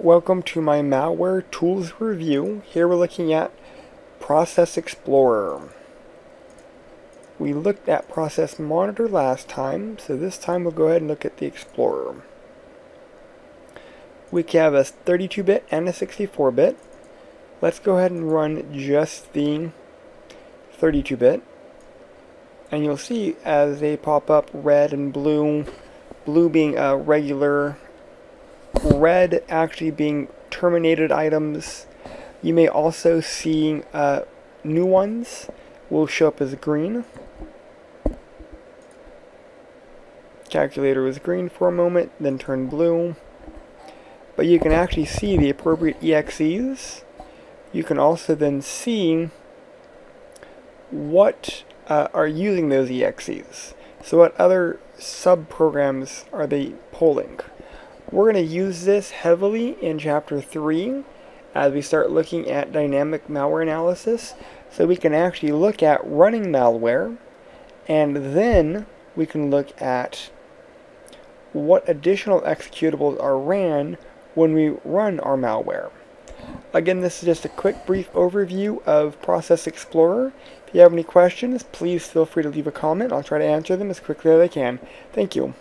Welcome to my malware tools review. Here we're looking at Process Explorer. We looked at Process Monitor last time, so this time we'll go ahead and look at the Explorer. We have a 32-bit and a 64-bit. Let's go ahead and run just the 32-bit. And you'll see as they pop up red and blue, blue being a regular red actually being terminated items. You may also see uh, new ones will show up as green. Calculator was green for a moment, then turned blue. But you can actually see the appropriate EXEs. You can also then see what uh, are using those EXEs. So what other sub-programs are they pulling? We're going to use this heavily in Chapter 3 as we start looking at dynamic malware analysis so we can actually look at running malware and then we can look at what additional executables are ran when we run our malware. Again, this is just a quick brief overview of Process Explorer. If you have any questions, please feel free to leave a comment. I'll try to answer them as quickly as I can. Thank you.